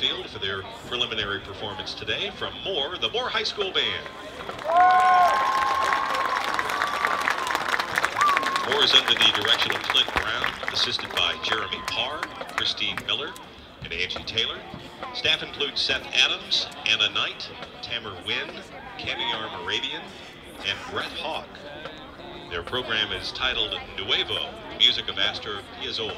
field for their preliminary performance today from Moore, the Moore High School Band. Moore is under the direction of Clint Brown, assisted by Jeremy Parr, Christine Miller, and Angie Taylor. Staff includes Seth Adams, Anna Knight, Tamer Wynn, Caviar Moravian, and Brett Hawk. Their program is titled Nuevo, music of Astor Piazzolla.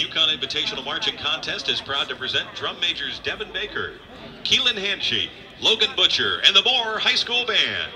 Yukon Invitational Marching Contest is proud to present drum majors Devin Baker, Keelan Hanshee, Logan Butcher, and the Moore High School Band.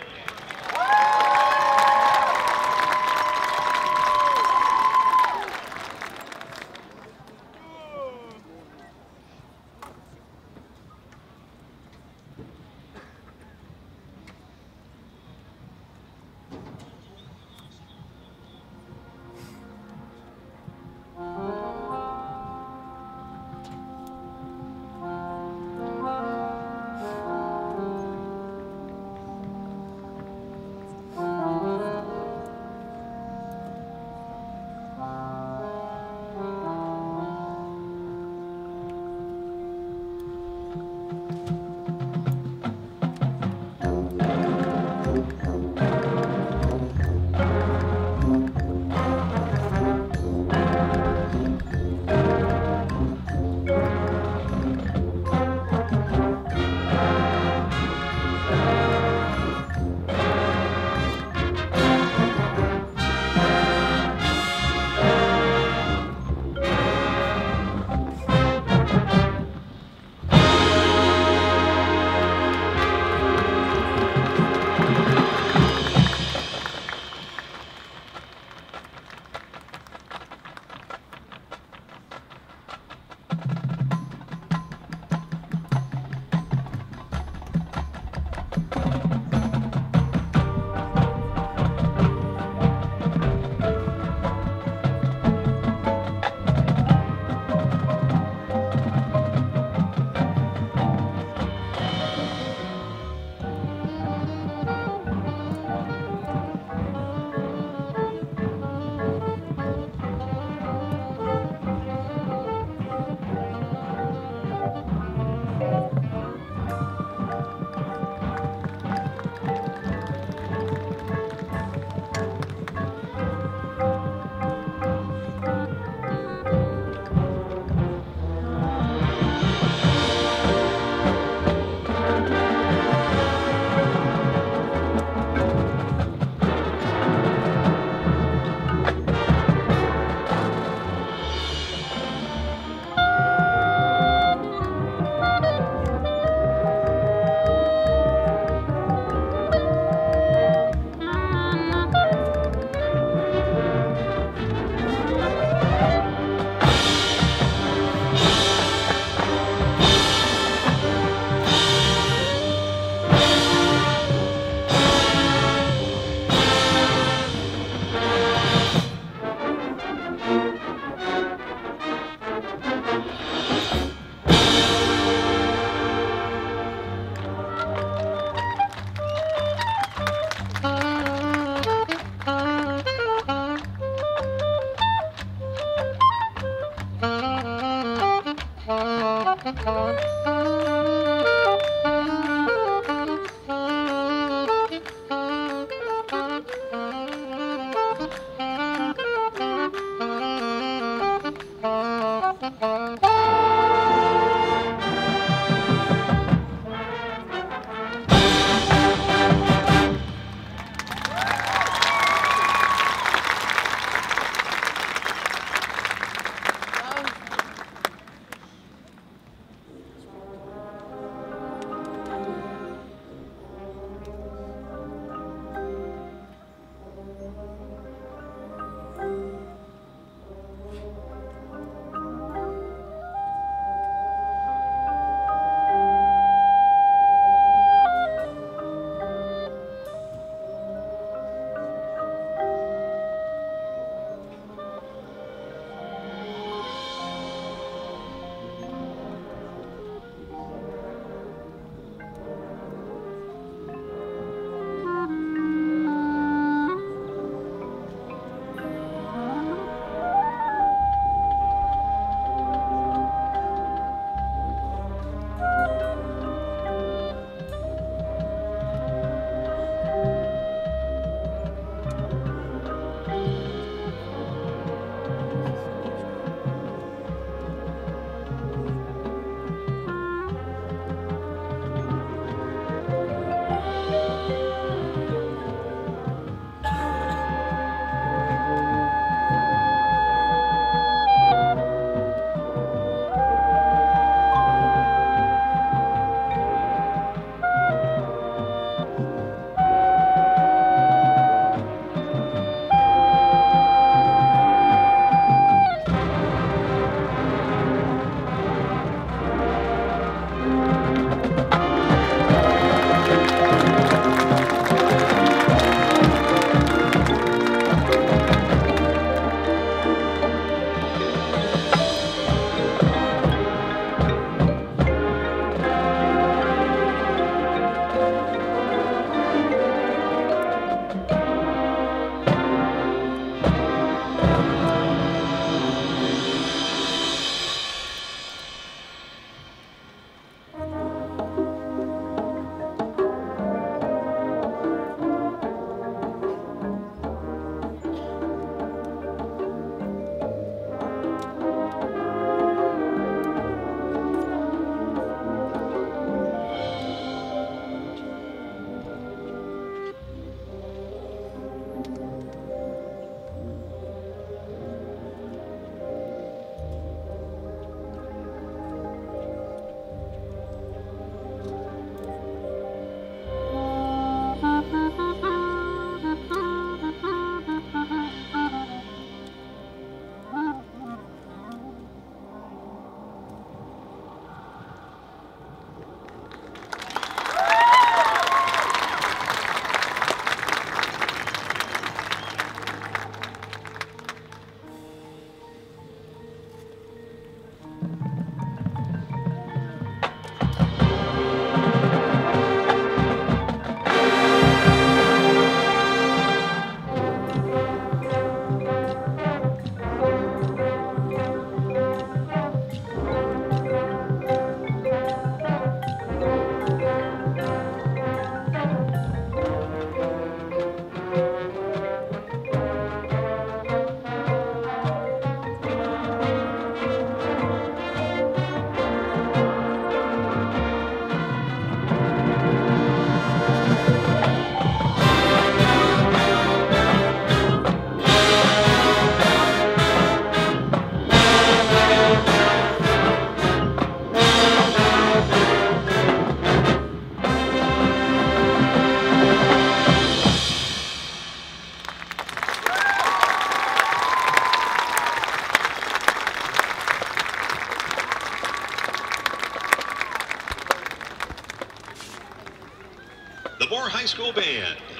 High School Band